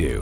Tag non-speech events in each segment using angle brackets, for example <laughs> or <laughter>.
do.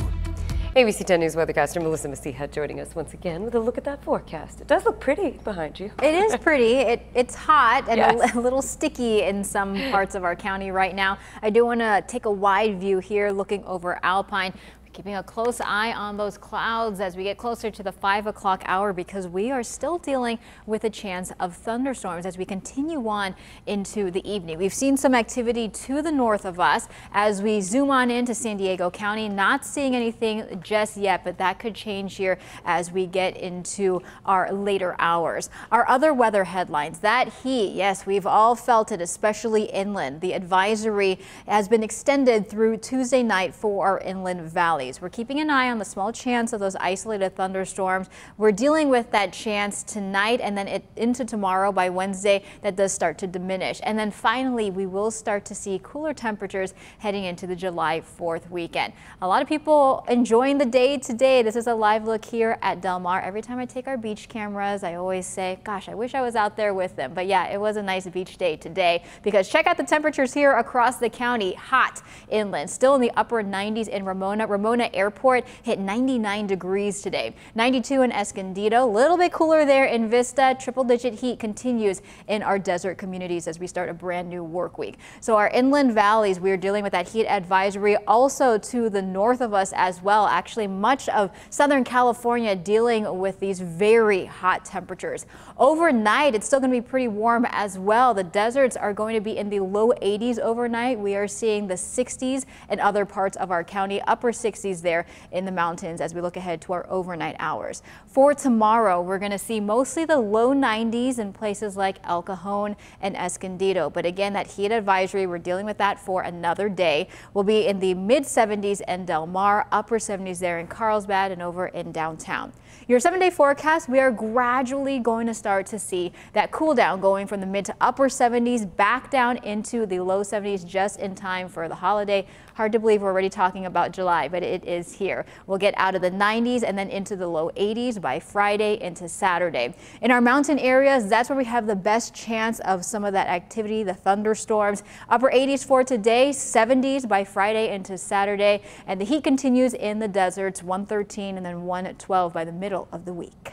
ABC 10 News weathercaster Melissa Mecija joining us once again with a look at that forecast. It does look pretty behind you. It is <laughs> pretty. It, it's hot and yes. a, a, little sticky in some parts of our county right now. I do want to take a wide view here looking over Alpine. Keeping a close eye on those clouds as we get closer to the 5 o'clock hour because we are still dealing with a chance of thunderstorms as we continue on into the evening. We've seen some activity to the north of us as we zoom on into San Diego County. Not seeing anything just yet, but that could change here as we get into our later hours. Our other weather headlines, that heat, yes, we've all felt it, especially inland. The advisory has been extended through Tuesday night for our inland valleys. We're keeping an eye on the small chance of those isolated thunderstorms. We're dealing with that chance tonight and then it, into tomorrow by Wednesday that does start to diminish. And then finally, we will start to see cooler temperatures heading into the July 4th weekend. A lot of people enjoying the day today. This is a live look here at Del Mar. Every time I take our beach cameras, I always say, gosh, I wish I was out there with them. But yeah, it was a nice beach day today because check out the temperatures here across the county. Hot inland, still in the upper 90s in Ramona. Ramona Airport hit 99 degrees today. 92 in Escondido, a little bit cooler there in Vista. Triple digit heat continues in our desert communities as we start a brand new work week. So our inland valleys, we're dealing with that heat advisory also to the north of us as well. Actually, much of Southern California dealing with these very hot temperatures. Overnight, it's still going to be pretty warm as well. The deserts are going to be in the low 80s overnight. We are seeing the 60s in other parts of our county, upper 60s there in the mountains as we look ahead to our overnight hours. For tomorrow, we're going to see mostly the low 90s in places like El Cajon and Escondido. But again, that heat advisory, we're dealing with that for another day. We'll be in the mid 70s in Del Mar, upper 70s there in Carlsbad and over in downtown. Your seven day forecast, we are gradually going to start to see that cool down going from the mid to upper 70s back down into the low 70s just in time for the holiday. Hard to believe we're already talking about July, but it is here. We'll get out of the 90s and then into the low 80s by Friday into Saturday. In our mountain areas, that's where we have the best chance of some of that activity, the thunderstorms. Upper 80s for today, 70s by Friday into Saturday, and the heat continues in the deserts, 113 and then 112 by the middle of the week.